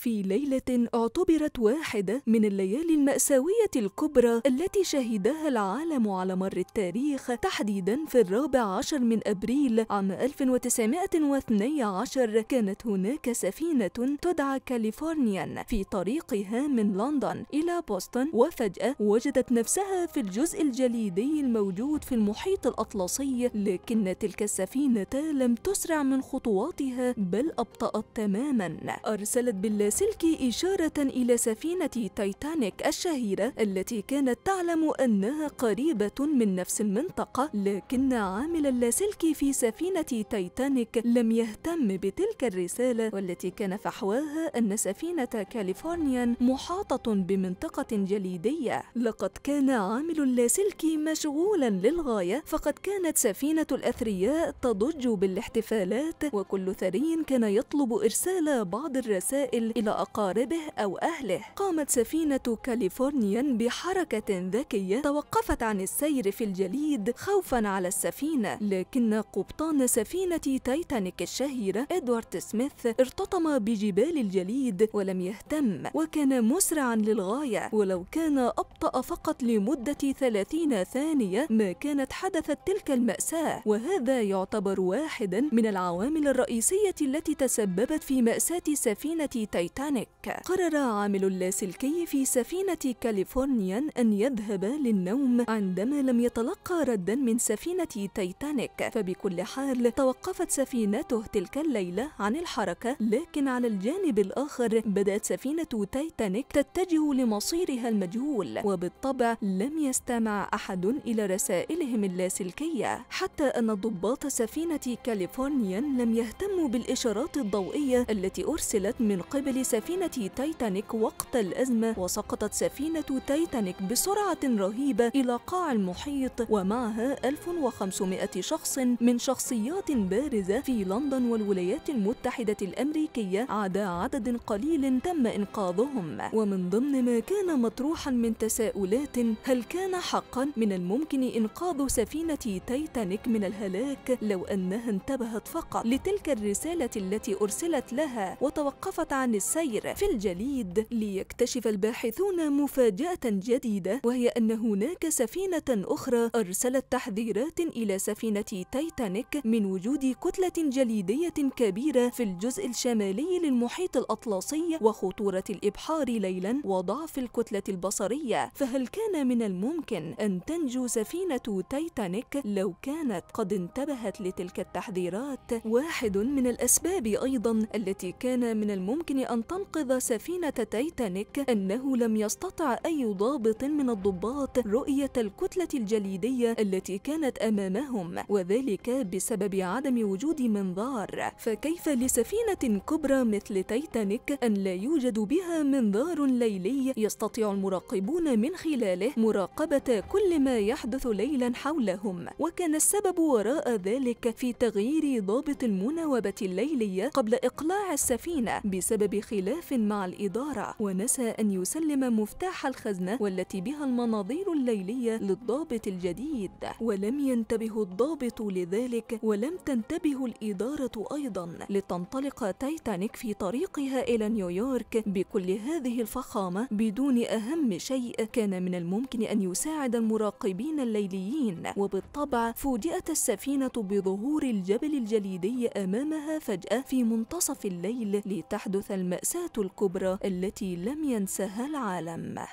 في ليلة اعتبرت واحدة من الليالي المأساوية الكبرى التي شهدها العالم على مر التاريخ تحديدا في الرابع عشر من أبريل عام 1912 كانت هناك سفينة تدعى كاليفورنيان في طريقها من لندن إلى بوسطن وفجأة وجدت نفسها في الجزء الجليدي الموجود في المحيط الأطلسي. لكن تلك السفينة لم تسرع من خطواتها بل أبطأت تماما. أرسلت باللاسلكي إشارة إلى سفينة تايتانيك الشهيرة التي كانت تعلم أنها قريبة من نفس المنطقة لكن عامل اللاسلكي في سفينة تايتانيك لم يهتم بتلك الرسالة والتي كان فحواها أن سفينة كاليفورنيان محاطة بمنطقة جليدية. لقد كان عامل اللاسلكي مشغولا للغاية فقد كانت سفينة الأثرياء تضج بالاحتفالات وكل ثري كان يطلب إرسال بعض الرسائل إلى أقاربه أو أهله. قامت سفينة كاليفورنيان بحركة ذكية توقفت عن السير في الجليد خوفا على السفينة. لكن قبطان سفينة تايتانيك الشهيرة إدوارد سميث ارتطم بجبال الجليد ولم يهتم وكان مسرعا للغاية. ولو كان أبطأ فقط لمدة 30 ثانية ما كانت حدثت تلك المأساة. وهذا يعتبر واحدا من العوامل الرئيسية التي تسببت في مأساة سفينة تايتانيك قرر عامل اللاسلكي في سفينة كاليفورنيان أن يذهب للنوم عندما لم يتلقى ردا من سفينة تايتانيك. فبكل حال توقفت سفينته تلك الليلة عن الحركة لكن على الجانب الآخر بدأت سفينة تايتانيك تتجه لمصيرها المجهول. وبالطبع لم يستمع أحد إلى رسائلهم اللاسلكية حتى أن ضباط سفينة كاليفورنيان لم يهتموا بالإشارات الضوئية التي أرسلت من قبل سفينة تايتانيك وقت الأزمة وسقطت سفينة تايتانيك بسرعة رهيبة إلى قاع المحيط ومعها 1500 شخص من شخصيات بارزة في لندن والولايات المتحدة الأمريكية عدا عدد قليل تم إنقاذهم. ومن ضمن ما كان مطروحا من تساؤلات هل كان حقا من الممكن إنقاذ سفينة تايتانيك من الهلاك؟ لو أنها انتبهت فقط لتلك الرسالة التي أرسلت لها وتوقفت عن السير في الجليد ليكتشف الباحثون مفاجأة جديدة وهي أن هناك سفينة أخرى أرسلت تحذيرات إلى سفينة تايتانيك من وجود كتلة جليدية كبيرة في الجزء الشمالي للمحيط الأطلسي وخطورة الإبحار ليلا وضعف الكتلة البصرية. فهل كان من الممكن أن تنجو سفينة تايتانيك؟ لو كانت قد انتبهت لتلك التحذيرات. واحد من الأسباب أيضا التي كان من الممكن أن تنقذ سفينة تايتانيك أنه لم يستطع أي ضابط من الضباط رؤية الكتلة الجليدية التي كانت أمامهم وذلك بسبب عدم وجود منظار. فكيف لسفينة كبرى مثل تايتانيك أن لا يوجد بها منظار ليلي يستطيع المراقبون من خلاله مراقبة كل ما يحدث ليلا حولهم؟ وكان السبب وراء ذلك في تغيير ضابط المناوبة الليلية قبل إقلاع السفينة بسبب خلاف مع الإدارة ونسى أن يسلم مفتاح الخزنة والتي بها المناظير الليلية للضابط الجديد. ولم ينتبه الضابط لذلك ولم تنتبه الإدارة أيضا. لتنطلق تايتانيك في طريقها إلى نيويورك بكل هذه الفخامة بدون أهم شيء كان من الممكن أن يساعد المراقبين الليليين. وبالطبع فوجئت السفينة بظهور الجبل الجليدي أمامها فجأة في منتصف الليل لتحدث المأساة الكبرى التي لم ينسها العالم.